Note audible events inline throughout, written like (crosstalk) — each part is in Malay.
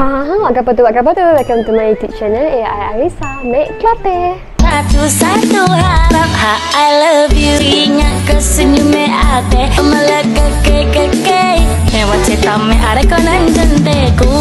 Ha, agak betul, agak betul. Welcome to my YouTube channel AI Arisa. Make Klate. Satu-satu harap ha I love you Ingat ke senyumnya ate Melaka ke ke ke cerita me ada konan jenteku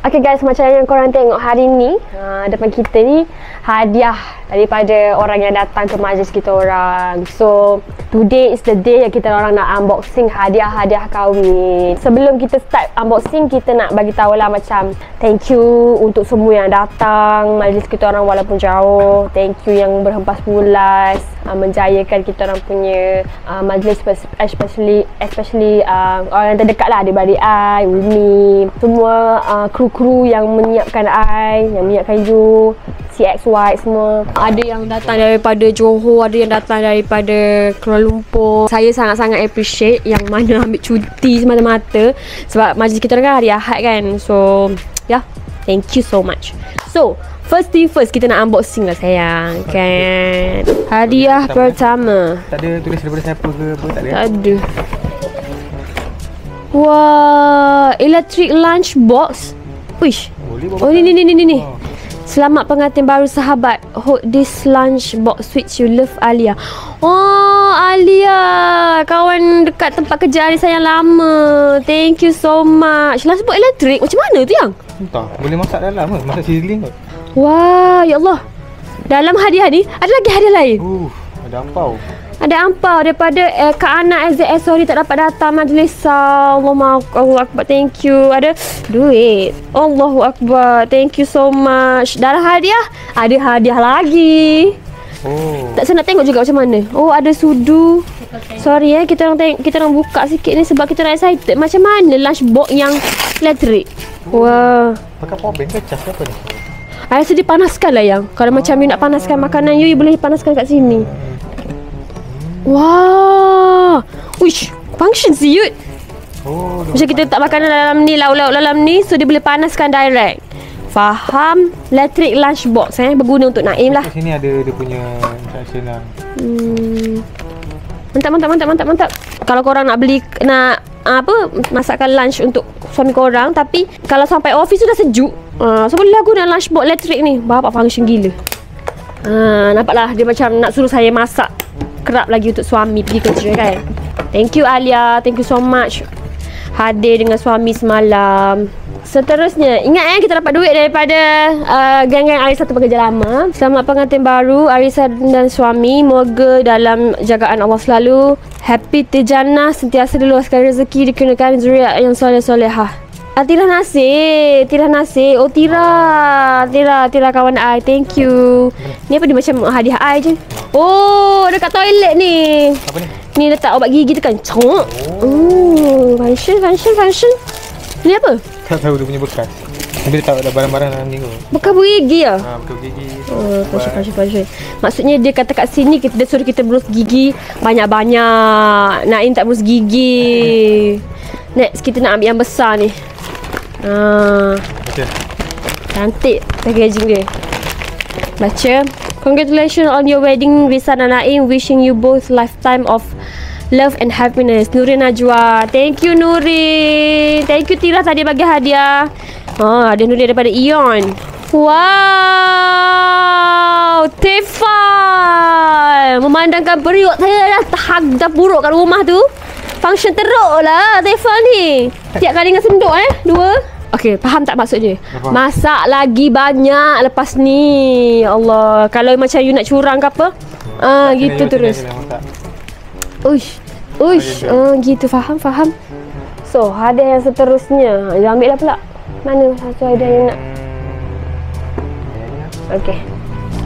Okay guys, macam yang korang tengok hari ni uh, Depan kita ni Hadiah daripada orang yang datang ke majlis kita orang. So, today is the day yang kita orang nak unboxing hadiah-hadiah kahwin Sebelum kita start unboxing, kita nak bagi tahu lah macam Thank you untuk semua yang datang Majlis kita orang walaupun jauh. Thank you yang berhempas pulas uh, Menjayakan kita orang punya uh, majlis Especially especially uh, orang yang terdekat lah Adik-beradik I, Umi Semua uh, kru-kru yang menyiapkan I Yang menyiapkan you CXY semua. Ada yang datang daripada Johor Ada yang datang daripada Kuala Lumpur. Saya sangat-sangat appreciate Yang mana ambil cuti semata-mata. Sebab majlis kita kan hari Ahad kan. So Yeah Thank you so much. So First thing first Kita nak unboxing lah sayang Kan? Hadiah pertama. Tak ada tulis daripada siapa ke apa tak ada. Tak ada Wah Electric lunch box Wish Oh ni ni ni ni ni ni. Oh. Selamat pengantin baru sahabat. Hold this lunch box which you love Alia. Oh Alia, kawan dekat tempat kerja Alia sayang lama. Thank you so much. Lunch box elektrik macam mana tu yang? Entah, boleh masak dalam ke? Masak sizzling kot. Wah, ya Allah. Dalam hadiah ni ada lagi hadiah lain. Uh, ada ampau. Ada ampau daripada eh, Kak Ana SZS Sorry tak dapat datang majlis. Allah Allah Akbar Thank you. Ada duit. Allahu Akbar Thank you so much. Dalam hadiah. Ada hadiah lagi. Oh. Tak saya nak tengok juga macam mana. Oh ada sudu. Sorry eh Kita orang tengok Kita orang buka sikit ni Sebab kita orang excited. Macam mana lunch box yang Elektrik Wah. Pakai power bank ke cas apa ni? I rasa dipanaskan lah yang. Kalau macam you nak panaskan makanan you You boleh panaskan kat sini Wah. Uish Function sih Yud Oh, Macam kita letak makanan dalam ni Lauk-lauk dalam ni So dia boleh panaskan direct. Faham? Electric lunch box eh Berguna untuk Naim lah. Kat sini ada dia punya instruction lah. hmm. Mantap mantap mantap mantap mantap. Kalau korang nak beli Nak apa Masakkan lunch untuk Suami korang Tapi Kalau sampai office sudah sejuk uh, So boleh lah guna lunch box elektrik ni. Bapak function gila. Uh, Nampaklah dia macam Nak suruh saya masak Kerap lagi untuk suami Pergi kerja kan? Thank you Alia. Thank you so much. Hadir dengan suami semalam. Seterusnya Ingat eh kita dapat duit daripada uh, Geng-geng Arisa tu pekerja lama. Selamat pengantin baru Arisa dan suami. Moga dalam jagaan Allah selalu. Happy terjannah Sentiasa diluaskan rezeki Dikenakan zuriat yang soleh-solehah Ah, Tira Nasir Tira Nasir Oh Tira Tira Tira kawan I Thank you Ni apa dia macam hadiah I je Oh dekat toilet ni Apa ni? Ni letak ubat gigi tu kan Cok Oh Function Function Function Ni apa? Tak tahu dia punya bekas. Tapi dia tahu ada barang-barang dalam ni kot. Bekas gigi lah Ha, betul gigi. Oh, function, function. Maksudnya dia kata kat sini kita dia suruh kita berus gigi banyak-banyak. Naim tak berus gigi. Next kita nak ambil yang besar ni. Ah, Okey. cantik packaging dia. Baca. Congratulations on your wedding Risa dan Naim. Wishing you both lifetime of love and happiness. Nuri Najwa. Thank you Nuri. Thank you Tira tadi bagi hadiah. Oh, ada Nuri daripada Ion. Wow, Tefal. Memandangkan periuk saya dah dah buruk kat rumah tu. Function teruk lah Tefal ni. Tiap kali dengan senduk eh. Dua. Okey, faham tak maksud dia? Faham. Masak lagi banyak lepas ni. Ya Allah, kalau macam you nak curang ke apa? Ah, Kena gitu you terus. kena masak. Uish. Uish. Ada Ah, gitu faham faham. So, hadiah yang seterusnya. You ambil lah pula. Mana satu hadiah yang nak? Okey.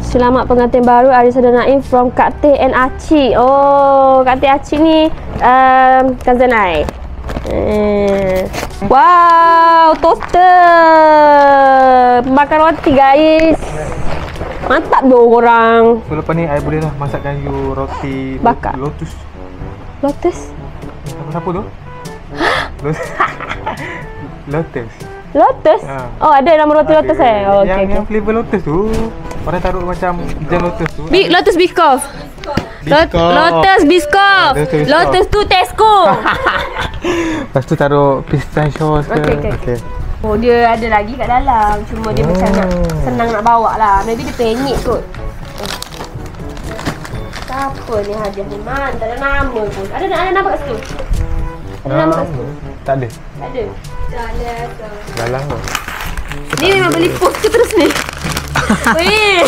Selamat pengantin baru Arisa dan Naim from Kak Teh and Aci. Oh, Kak Teh Aci ni um, cousin I. Eh. Wow, toaster. Makan roti guys. Mantap doh korang. So lepas ni I boleh lah masakkan you roti Bakar. lotus. Lotus. Siapa-siapa tu? (laughs) Lotus. lotus. Lotus? Ha. Oh, ada nama roti lotus Ada. eh? Oh, yang, okey, yang okey. flavour lotus tu Orang taruh macam jam lotus tu Big Lotus. Lot- Biscoff. Lotus. Lotus Biscoff. Lotus tu Tesco. (laughs) Lepas tu taruh pistachios ke Okey, okey. okay. Oh dia ada lagi kat dalam Cuma dia macam nak Oh. Senang nak bawa lah Maybe dia penyek kot Siapa ni hadiah ni Man tak ada nama pun Ada ada nama kat situ Ada nama kat situ Tak ada. Tak ada Tak ada ke Dalam tu. Ni memang beli post ke terus ni (laughs) Weh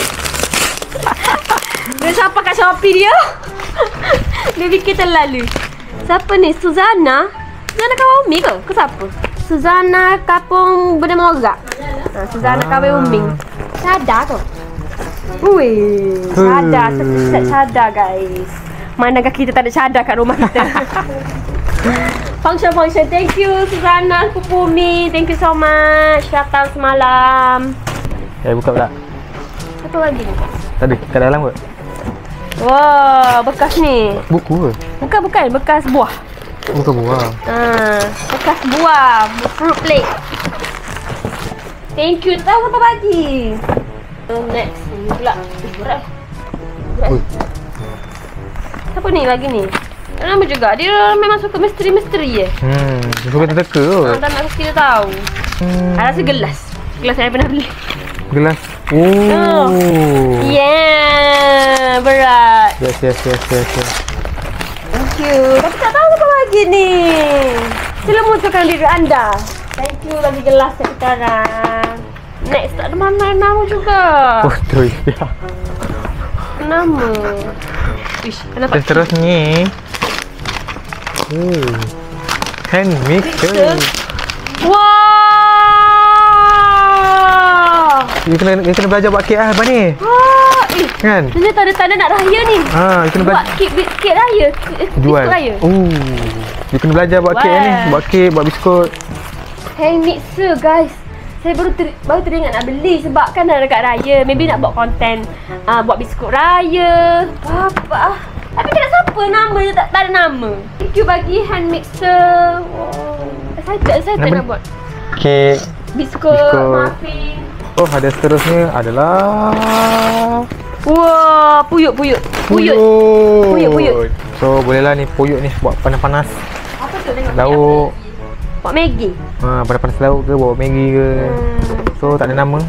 Dia siapa kat Shopee dia (laughs) Dia fikir terlalu Siapa ni? Suzana? Suzana kawan Umi ke? Ke siapa? Suzana Kapung Bernama Morak ha, Suzana Ah. kawan Umi Sadar ke? Wih, sadar, set sadar guys Manakah kita tak ada cadar kat rumah kita (laughs) Function function Thank you Suzana Kupumi Thank you so much Datang semalam Eh buka pula. Apa lagi ni? Tak ada. Kat dalam kot. Wah, bekas ni Buku ke? Bukan bukan Bekas buah Bukan buah. ha, Bekas buah Fruit plate Thank you Tahu apa bagi Next Ni pula Berat Berat Ui. Siapa ni bagi ni? Tak nama juga Dia memang suka misteri-misteri je Hmm. Suka terteka Ah, kot. tak nak kasi dia tahu Hmm. I rasa gelas Gelas yang I pernah beli Gelas. Oh. Yeah Berat Yes, yes, yes, yes, yes. Thank you Tapi tak tahu apa lagi ni Sila munculkan diri anda Thank you bagi gelas sekarang Next tak ada mana nama juga Oh, tu ya. Nama Ish, kenapa? Dan seterusnya. Hmm. Hand mixer. Mixer. Wah You kena, you kena belajar buat kek lah, Abang ni. Ah, eh, Kan? Ini tanda-tanda nak raya ni Ha, you kena Buat kek, kek raya Jual. Biskut raya Oh. You kena belajar buat kek ni. Buat kek, buat biskut. Hand mixer guys saya baru ter, baru teringat nak beli sebab kan dah dekat raya Maybe nak buat konten uh, Buat biskut raya Apa Tapi tak siapa nama je tak, tak ada nama Thank you bagi hand mixer wow. Excited, excited nak buat Kek. Biskut, Biskut. muffin Oh, ada seterusnya adalah... Wah, puyuk puyuk Puyuk Puyuk, puyuk. So, bolehlah ni puyuk ni buat panas-panas. Apa tu tengok Lauk. Buat Maggi Ha, panas-panas lauk ke, bawa Maggi ke. Hmm. So, tak ada nama.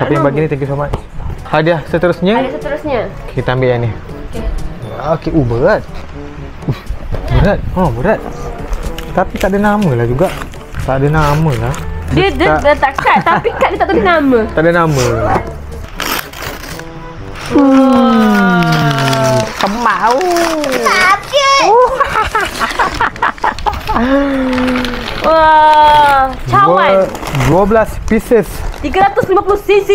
Tapi yang bagi ni, thank you so much. Hadiah seterusnya, Ada seterusnya kita ambil yang ni. Okay. Okey, uh, berat. Uh, berat. Oh, berat. Tapi tak ada nama lah juga. Tak ada nama lah. Dia, dia, tak, dia tak kad Tapi kad dia tak tulis nama tak ada nama. Hmm. Kemau. Wah, cawan. Dua- 12 pieces. 350 cc.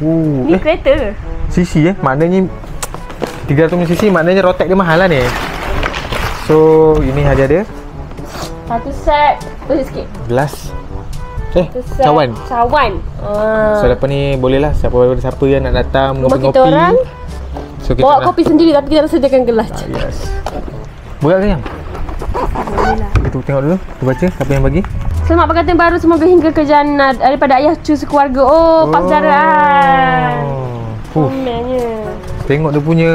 Uh, Ni eh, kereta. cc eh. Maknanya 300 cc maknanya rotek dia mahal lah ni. So, ini hadiah dia. Satu set. Tulis sikit. Gelas. Eh, cawan. Cawan. Ah. So, lepas ni bolehlah siapa siapa yang nak datang Rumah kita orang. So, kita Bawa nak- kopi sendiri tapi kita sediakan gelas. Ah, yes. Berat ke yang? Bolehlah. Kita tengok dulu. Kita baca siapa yang bagi. Selamat berkatan baru semoga hingga ke jannah daripada ayah cu sekeluarga. Oh, Pak Zaraan. Oh. Komennya. Tengok dia punya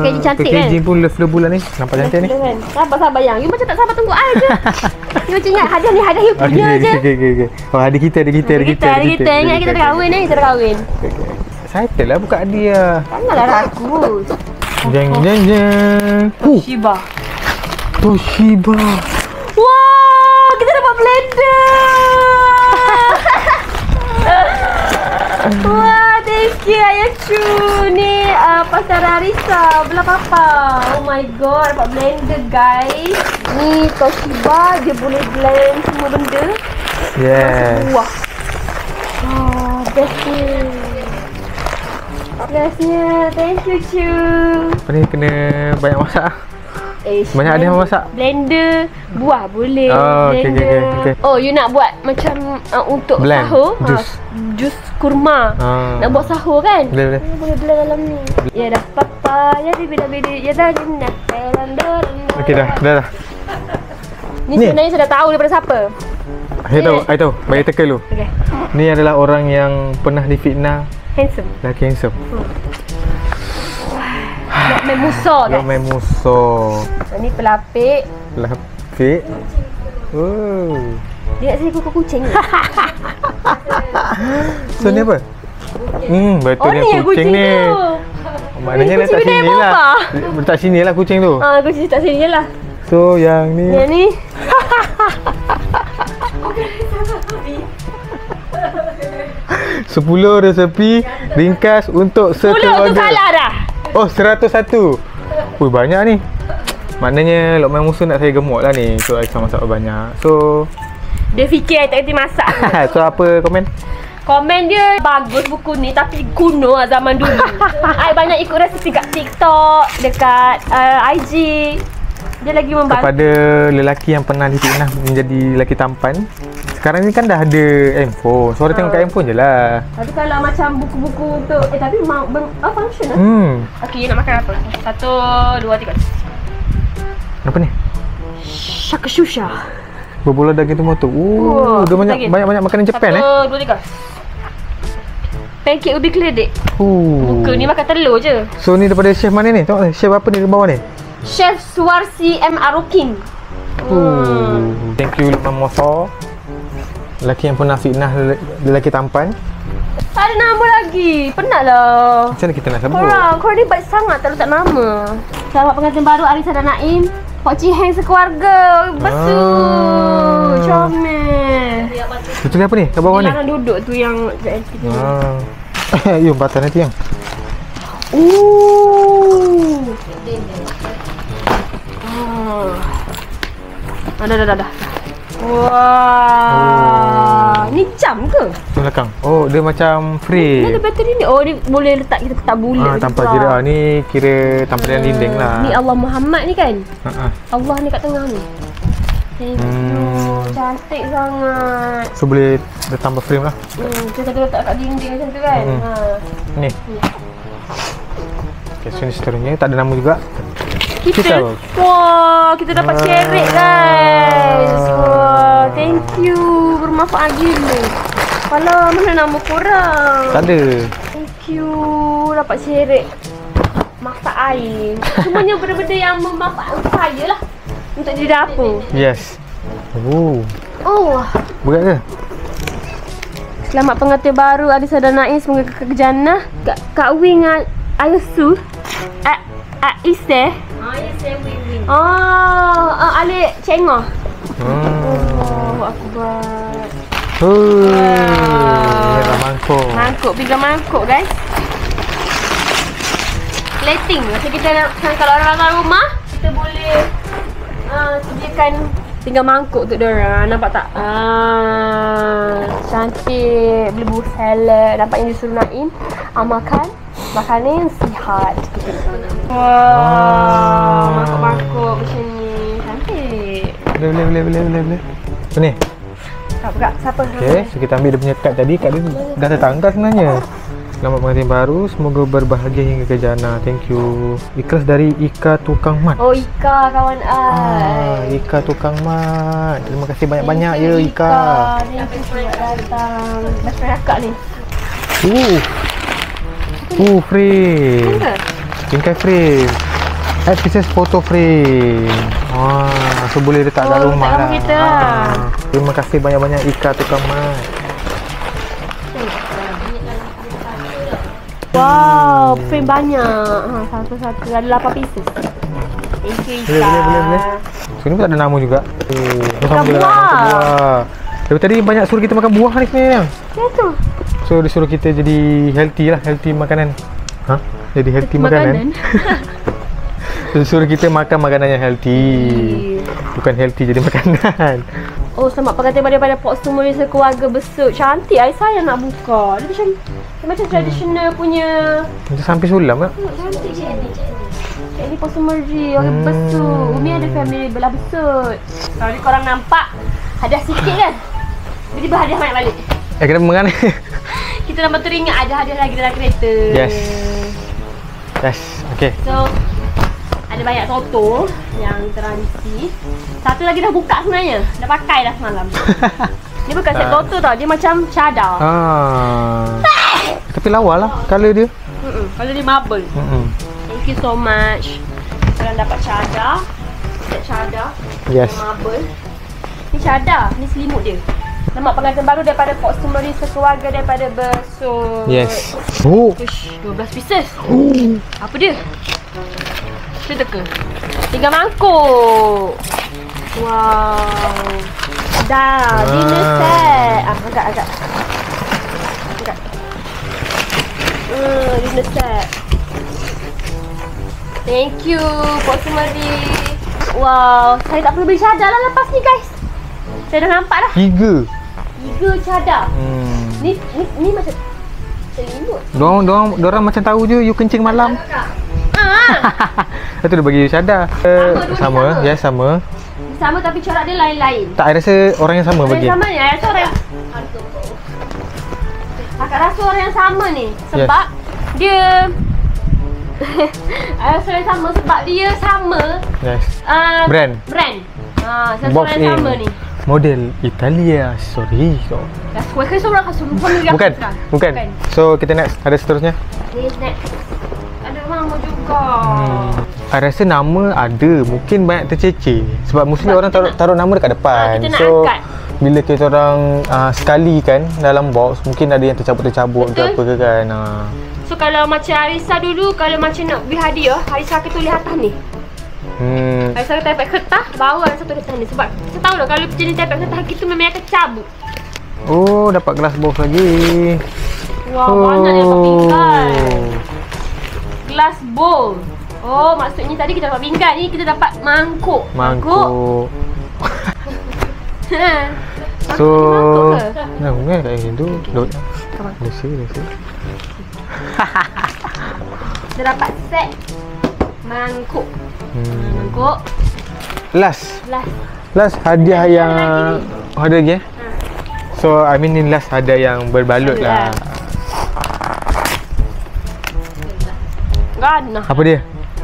Packaging cantik packaging pun love-love bulan ni. Nampak cantik ni. Kan? Sabar sabar yang. You macam tak sabar tunggu I je. (laughs) you macam ingat hadiah ni hadiah you punya je. okey, okey, okey. Oh, ada kita, ada kita, ada kita. Kita, kita, ingat kita dah kahwin eh, kita dah kahwin. Okey, okey. Excited lah buka hadiah. Janganlah ragu. Jeng, jeng, jeng. Huh, Shiba. Toshiba. Wah, kita dapat blender. (laughs) Wah, thank you Ayah Chu. Ni uh, pasar Arisa, belah papa. Oh my god, dapat blender guys. Ni Toshiba, dia boleh blend semua benda. Yes. Wah. Ah, bestnya. Bestnya. Thank you Chu. Apa ni kena banyak masak ah. Eh, Banyak hadiah masak? Blender buah boleh. Oh, okey, blender. okey, okey. Oh, you nak buat macam uh, untuk Blend, sahur? jus. Ha, jus kurma. Ah. Nak buat sahur kan? Boleh, boleh. Eh, boleh blend dalam ni. Ya dah papa, ya di bida bida, ya dah dinna. Okey dah, dah dah. Ni, Ni. sebenarnya saya dah tahu daripada siapa. Saya tahu, saya tahu. Bagi teka dulu. Okay. Ni adalah orang yang pernah difitnah Handsome. lelaki handsome. Nak main musa Dia kan? main musuh. Ni pelapik. Lapik. Oh. Dia nak saya kuku kucing ni. (laughs) So ni apa? Hmm, betul Oh, ni kucing, kucing ni. tu. Maknanya letak kucing sini lah. Letak sini lah kucing tu. Ah, kucing tak sini lah. So yang ni Yang ni. (laughs) Sepuluh resepi ringkas untuk Puluh tu sekeluarga. kalah dah. Oh, 101. Ui, banyak ni. Maknanya Lokman Musuh nak saya gemuk lah ni. So, Aisyah masak banyak. So, Dia fikir I tak kerti masak. (laughs) so apa komen? Komen dia bagus buku ni tapi kuno lah zaman dulu. (laughs) I banyak ikut resipi kat TikTok, dekat uh, IG. Dia lagi membantu. Kepada lelaki yang pernah difitnah menjadi lelaki tampan. Sekarang ni kan dah ada handphone. Suara tengok kat handphone je lah. Tapi kalau macam buku-buku untuk eh tapi mau oh, function lah. Hmm. Okey, nak makan apa? Satu, dua, tiga. Apa ni? Shakashusha. Berbola daging tu motor. Oh, dia banyak daging. banyak banyak makanan Jepun Satu, eh. dua, tiga. Pancake ubi keledek. Oh. Buka ni makan telur je. So ni daripada chef mana ni? Tengok ni, chef apa ni di bawah ni? Chef Suarsi M. Aroking. Oh. Thank you Lukman Mosa. Lelaki yang pernah fitnah lel- lelaki tampan. Tak ada nama lagi. Penat lah. Macam mana kita nak sebut? Korang, korang ni baik sangat tak letak nama. Selamat pengantin baru Arisa dan Naim. Pak Cik Heng sekeluarga. Besu. Ah. Comel. Itu apa ni? Kat bawah ni? Dilarang duduk tu yang. Ah. (coughs) Yo, batal nanti yang. Ooh. Ah. Ah, dah, dah, dah, dah. Wah. Ni jam ke? Belakang. Oh, dia macam Ni free. ada bateri ni. Oh, ni boleh letak kita tak bulat. Ah, tanpa kira ah, ni kira tampilan dinding lah. Ni Allah Muhammad ni kan? Ha ah. Allah ni kat tengah ni. You. Hmm. Cantik sangat. So boleh dia tambah frame lah. Hmm, kita kena letak kat dinding macam tu kan? Hmm. Ha. Ni. Okay, so ni seterusnya tak ada nama juga. Kita, Kita wah, kita dapat Ah. syarik guys. Wah, thank you. Bermanfaat gila. Alah, mana nama korang? Tak ada. Thank you. Dapat syarik. Masak air. Semuanya benda-benda yang memanfaatkan saya lah. Untuk di dapur. Yes. Oh, Oh, berat ke? Selamat pengantin baru Adisa dan Naim semoga kekal jannah. Kak Kak Wing Ayusu. A A Iseh. Oh, ya saya win-win. Oh, uh, Alik Cengah. Hmm. Oh, aku buat. Ni dah mangkuk. Mangkuk, tiga mangkuk guys. Plating. Macam kita nak, kan kalau orang datang rumah, kita boleh uh, sediakan tinggal mangkuk untuk diorang. Nampak tak? Ah, cantik. Boleh buat salad. Nampak yang disuruh Naim. Ah, makan. Makanan yang sihat. Wow, mangkuk-mangkuk macam ni. Cantik. Boleh, boleh, boleh, boleh, boleh, boleh. Apa ni? Tak berat. Siapa? Okay, so kita ambil dia punya kad tadi. Kad dia dah tertangkap sebenarnya. Selamat pengantin baru. Semoga berbahagia hingga ke jannah. Thank you. Ikhlas dari Ika Tukang Mat. Oh, Ika kawan Ah. Ika Tukang Mat. Terima kasih banyak-banyak ya Thank you, Ika. Thank you sebab datang. Best friend akak ni. Uh. Uh, frame. Ke? Bingkai frame. Add pieces photo frame. Wah, so boleh letak kat Oh, rumah letak lah. rumah kita. Ah, terima kasih banyak-banyak Ika Tukang Mat. Wow, frame banyak. Ha, satu-satu. Ada 8 pieces. Thank you, Ika. Boleh, boleh, boleh, boleh. So ni pun tak ada nama juga. Oh, Makan Alhamdulillah, buah. Dari tadi banyak suruh kita makan buah ni sebenarnya. Ya tu. So dia suruh kita jadi healthy lah, healthy makanan. Ha? Jadi healthy makanan. (laughs) So, dia suruh kita makan makanan yang healthy. Bukan healthy jadi makanan. Oh, selamat pengantin daripada Pok Sumuri sekeluarga besut. Cantik. I sayang nak buka. Dia macam dia macam traditional punya Macam sampai sulam tak? Cantik je ni. Cik ni Pok Sumeri, orang Hmm. besut. Umi ada family belah besut. Kalau ni korang nampak, hadiah sikit kan? Jadi berhadiah banyak Eh kenapa mengan? (laughs) Kita nampak teringat ada hadiah lagi dalam kereta. Yes. yes. Okay. So, ada banyak toto yang tradisi. Satu lagi dah buka sebenarnya. Dah pakai dah semalam. (laughs) Dia bukan set toto tau. Dia macam cadar. Ah. Tapi lawa lah colour dia. Mm-mm. Kalau dia marble. Mm-mm. Thank you so much. Korang dapat cadar. Set cadar. Yes. Marble. Ni cadar. Ni selimut dia. Selamat pengantin baru daripada Proximity sekeluarga daripada Besut. Yes. Oh. Ush, 12 pieces. Apa dia? Dia teka. Tiga mangkuk. Wow. Dah, dinner Ah. set. Ah, agak agak. Agak. Hmm, dinner set. Thank you, Proximity. Wow, saya tak perlu beli cadar lah lepas ni guys. Saya dah nampak dah. Tiga. Tiga cadar. Hmm. Ni ni ni macam selimut. Dorang, dorang, dorang macam tahu je you kencing malam. Ah. (laughs) Lepas tu dia bagi you cadar. Uh, dua ni sama. sama. Yes, sama. Sama tapi corak dia lain-lain. Tak, I rasa orang yang sama Orang bagi. yang sama ni, I rasa orang yang Akak rasa orang yang sama ni Sebab dia (laughs) I rasa orang yang sama sebab dia sama Yes. uh, Brand. Brand uh, Saya rasa orang yang sama ni Model Italia. Sorry. Dah suai ke seorang semua family Bukan. Bukan. So, kita next. Ada seterusnya. Next Ada nama juga Hmm. I rasa nama ada. Mungkin banyak tercecer. Sebab Sebab orang kita taruh, taruh nama dekat depan. Ah, kita nak so, angkat. bila kita orang uh, sekali kan dalam box, mungkin ada yang tercabut-tercabut ke apa ke kan. Uh. So kalau macam Arisa dulu Kalau macam nak beli hadiah Arisa akan tulis atas ni Hmm. Arisa akan type kertas Baru Arisa tulis atas ni Sebab saya tahu dah Kalau jenis type kertas Kita memang akan cabut Oh, dapat glass box lagi. Wah, oh. banyak yang dapat pinggan. Glass bowl. Oh, maksudnya tadi kita dapat pinggan. Ni kita dapat mangkuk. Mangkuk. mangkuk (laughs) So, ni ke? nah, mungkin kat situ. Dot. Lesa. Kita dapat set mangkuk. Hmm. Mangkuk. Last. Last. Last hadiah Ada yang lagi oh, ada lagi eh? So I mean ni last hadiah yang berbalut Balut lah. Gana. Apa dia?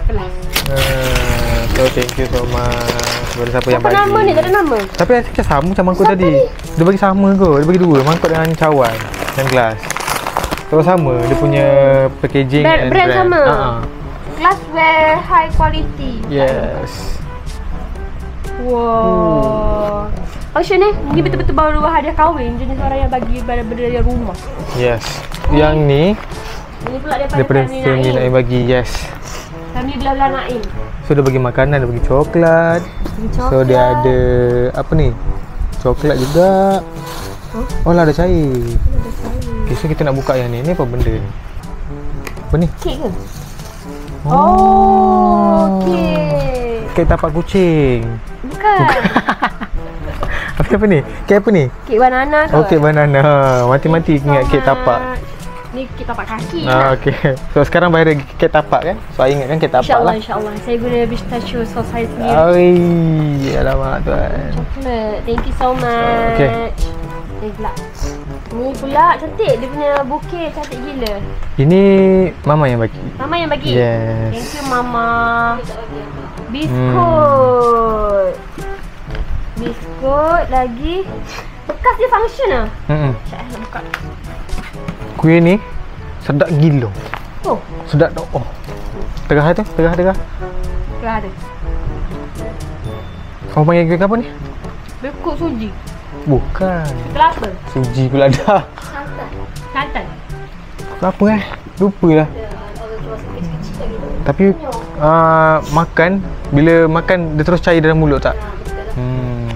Kelas. Uh, so thank you so much kepada siapa yang Apa bagi. nama ni? Tak ada nama. Tapi I cakap sama macam mangkuk Siapa tadi. ni? Dia bagi sama ke? Dia bagi dua, mangkuk dengan cawan dan gelas. So sama dia punya packaging Brand- and brand brand. sama? Uh-huh. Glassware high quality. Yes. Wow. Function ni, ni betul-betul baru hadiah kahwin. Jenis orang yang bagi pada benda dari rumah. Yes. Yang ni Ini pula daripada, daripada family family Naim. Naim bagi. Yes. Family belah-belah Naim. So dia bagi makanan, dia bagi coklat. So dia ada apa ni? Coklat juga. Huh? Oh lah ada cair. Okay, so kita nak buka yang ni. Ni apa benda ni? Apa ni? Kek ke? Oh, kek. Kek tapak kucing. Bukan. (laughs) Apa apa ni? Kek apa ni? kek banana ke? Oh, kek banana. Mati-mati ingat kek tapak. Ni kek tapak kaki. Ah, okay. So sekarang bayar kek tapak kan? So I ingatkan kek tapak InsyaAllah, lah. insyaAllah. Saya guna pistachio saya sendiri. Oi, alamak tuan. Chocolate. Thank you so much. Okay. Ni pula. Ni pula cantik. Dia punya bouquet cantik gila. Ini mama yang bagi. Mama yang bagi. Yes. Thank you Mama. Biskut. Biskut lagi. Bekas dia function ah. Hmm. Syah nak buka. Kuih ni sedap gila. Oh, Sedap tak? Oh. Tengah tu, tengah tengah. kelah ada. Kamu panggil kuih apa ni? Biskut suji. Bukan. Kelapa. Suji pula dah. Santan. Santan. Apa eh? Lupa lah. Tapi uh, makan bila makan dia terus cair dalam mulut tak? Hmm.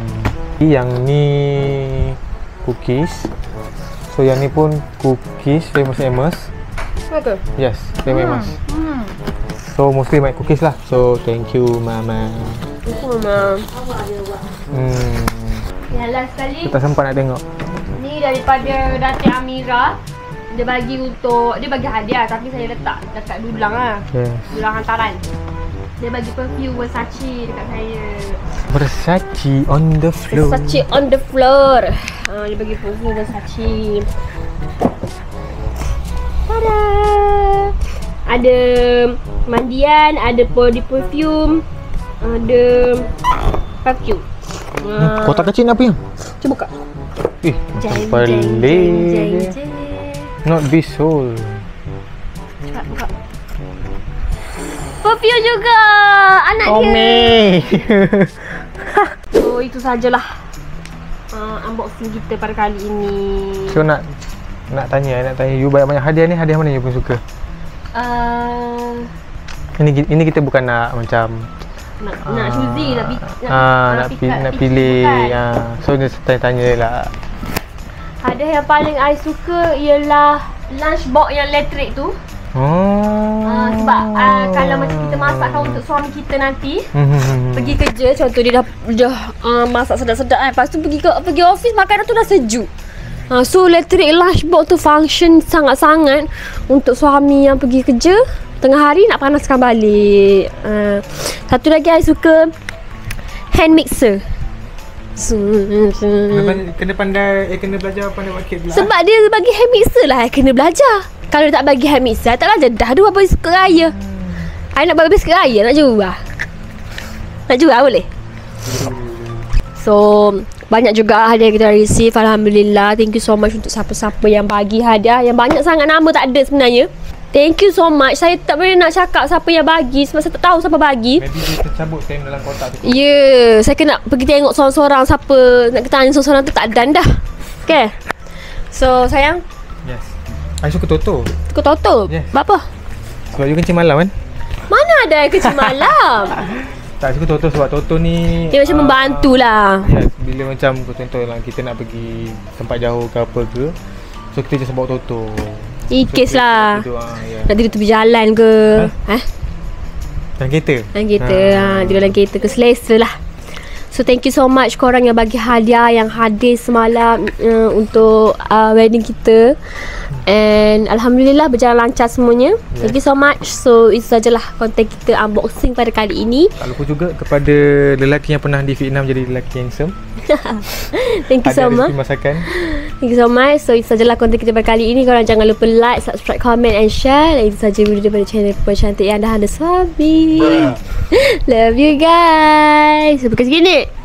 Yang ni cookies. So yang ni pun cookies famous famous. Apa? Yes, famous. Hmm. So mostly my cookies lah. So thank you mama. Itu Mama. Hmm. Yang last sekali. Aku tak sempat nak tengok. Ni daripada Datuk Amira. Dia bagi untuk dia bagi hadiah tapi saya letak dekat dulang lah. Yes. Dulang hantaran. Dia bagi perfume Versace dekat saya. Versace on the floor. Versace on the floor. Ha, dia bagi perfume Versace. Tada! Ada mandian, ada body perfume, ada perfume. Hmm, kotak kecil ni apa yang? Cuba buka. Eh, Jeng, macam jeng, pelik jeng, jeng, dia. jeng. Not be soul. Cepat buka. Perfume juga anak (laughs) Oh, dia. me. So itu sajalah uh, unboxing kita pada kali ini. So nak nak tanya, nak tanya you banyak-banyak hadiah ni, hadiah mana you pun suka? Uh, Ini ini kita bukan nak macam nak nak choosy nak pi- nak, ah, nak, pi, pick- nak pick pilih ah. So dia tanya-tanya je lah. Hadiah yang paling I suka ialah lunchbox yang elektrik tu. Oh. Uh, sebab uh, kalau macam kita masakkan untuk suami kita nanti Hmm. pergi kerja contoh dia dah dah uh, masak sedap-sedap kan. Lepas tu pergi ke pergi office makanan tu dah sejuk. Uh, so electric lunchbox tu function sangat-sangat untuk suami yang pergi kerja tengah hari nak panaskan balik. Uh, satu lagi I suka hand mixer. Kena, pandai- kena pandai, eh kena belajar pandai buat kek pula. sebab dia bagi hand mixer lah I kena belajar. Kalau dia tak bagi hand mixer, I tak belajar. Dah dua habis ke raya. I nak bagi ke raya nak jual. Nak jual boleh? So, banyak juga hadiah kita receive. Alhamdulillah. Thank you so much untuk siapa-siapa yang bagi hadiah. Yang banyak sangat nama tak ada sebenarnya. Thank you so much. Saya tak boleh nak cakap siapa yang bagi sebab saya tak tahu siapa bagi. Maybe dia tercabut time dalam kotak tu. Ya, yeah, saya kena pergi tengok seorang-seorang siapa nak kita tanya seorang-seorang tu tak dan dah. Okay. So, sayang, Yes. I suka Toto. kau tahu Yes. Buat apa? Sebab you kencing malam kan? Mana ada air kecil (laughs) malam? Tak suka Toto sebab Toto ni Dia macam ah, membantu lah. Yes, bila macam contoh lah kita nak pergi tempat jauh ke apa ke So kita just bawa Toto Ikis so, lah. Ah, yeah. Nak tidur tepi jalan ke? Eh? Dalam kereta Dalam kereta. Ha, tidur dalam kereta ke selesa lah. So thank you so much korang yang bagi hadiah yang hadir semalam uh, untuk uh, wedding kita. And Alhamdulillah berjalan lancar semuanya. Yes. Thank you so much. So itu sajalah konten kita unboxing pada kali ini. Tak lupa juga kepada lelaki yang pernah di Vietnam jadi lelaki yang handsome (laughs) Thank you so Ada much. rezeki masakan Thank you so much. So itu sajalah konten kita pada kali ini. Korang jangan lupa like, subscribe, comment and share. Dan itu saja video daripada channel Perempuan Cantik yang dah anda suami. (laughs) Love you guys. Sampai segini.